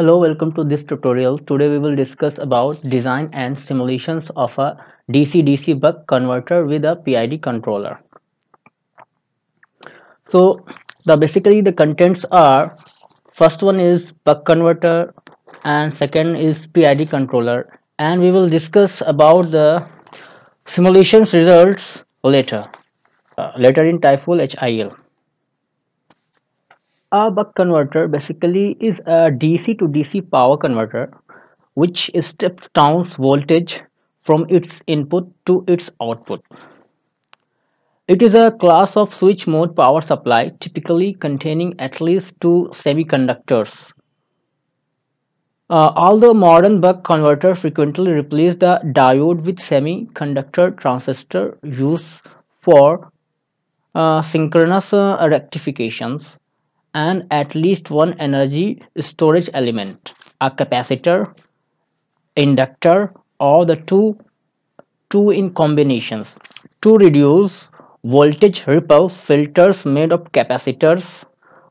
Hello, welcome to this tutorial. Today we will discuss about design and simulations of a DC-DC buck converter with a PID controller. So the basically the contents are first one is buck converter and second is PID controller and we will discuss about the simulations results later uh, later in Typhoon HIL. A buck converter basically is a DC to DC power converter which steps down voltage from its input to its output. It is a class of switch mode power supply typically containing at least two semiconductors. Uh, although modern buck converter frequently replace the diode with semiconductor transistor used for uh, synchronous uh, rectifications and at least one energy storage element, a capacitor, inductor, or the two, two in combinations. To reduce voltage ripple, filters made of capacitors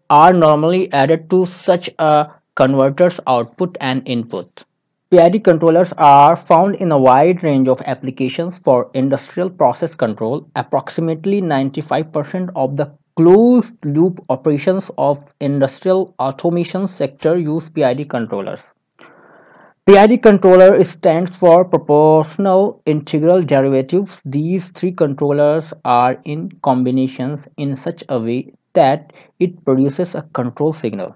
are normally added to such a converter's output and input. PID controllers are found in a wide range of applications for industrial process control. Approximately 95% of the closed loop operations of industrial automation sector use PID controllers. PID controller stands for proportional integral derivatives. These three controllers are in combinations in such a way that it produces a control signal.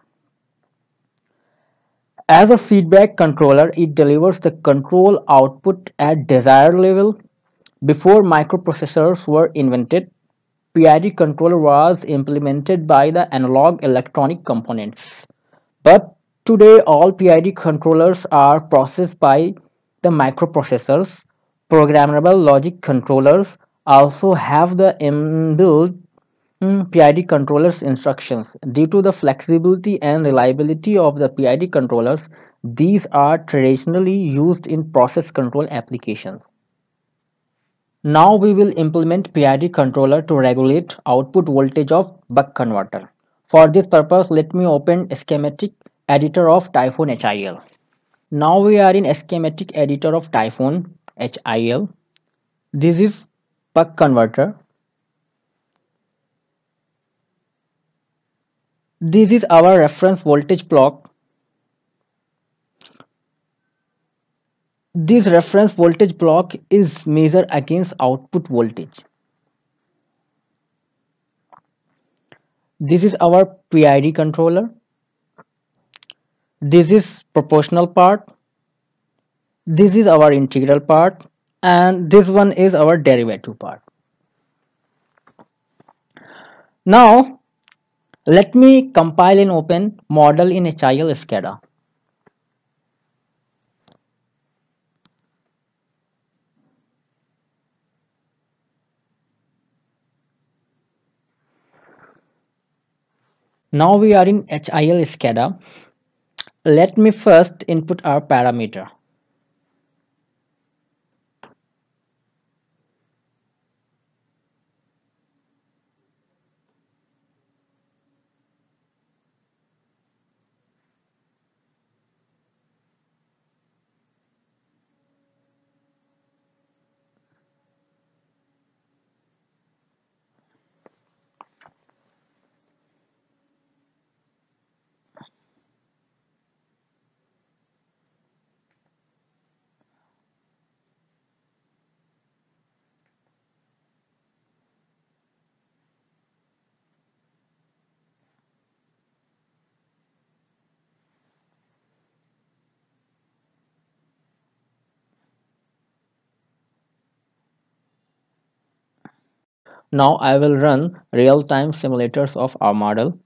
As a feedback controller, it delivers the control output at desired level. Before microprocessors were invented, PID controller was implemented by the analog electronic components. But today all PID controllers are processed by the microprocessors. Programmable logic controllers also have the inbuilt mm, PID controllers instructions. Due to the flexibility and reliability of the PID controllers, these are traditionally used in process control applications. Now we will implement PID controller to regulate output voltage of buck converter. For this purpose, let me open schematic editor of Typhoon HIL. Now we are in schematic editor of Typhoon HIL. This is buck converter. This is our reference voltage block This reference voltage block is measured against output voltage. This is our PID controller. This is proportional part. This is our integral part and this one is our derivative part. Now let me compile and open model in HIL SCADA. Now we are in HIL SCADA. Let me first input our parameter. Now I will run real-time simulators of our model.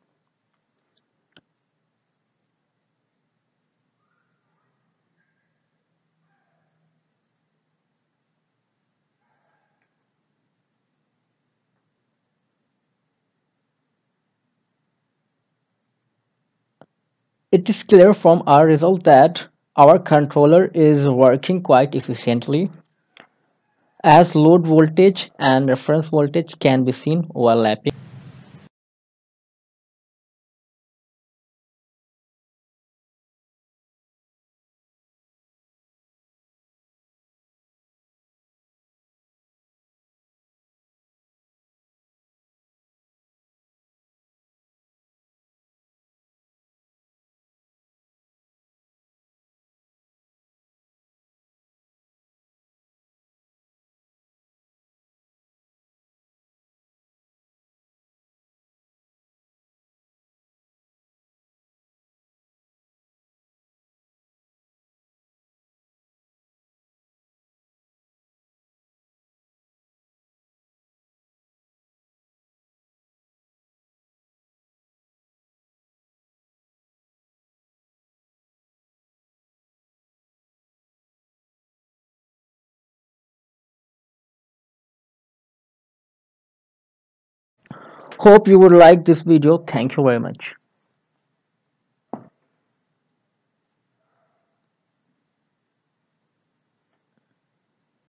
It is clear from our result that our controller is working quite efficiently as load voltage and reference voltage can be seen overlapping hope you would like this video. Thank you very much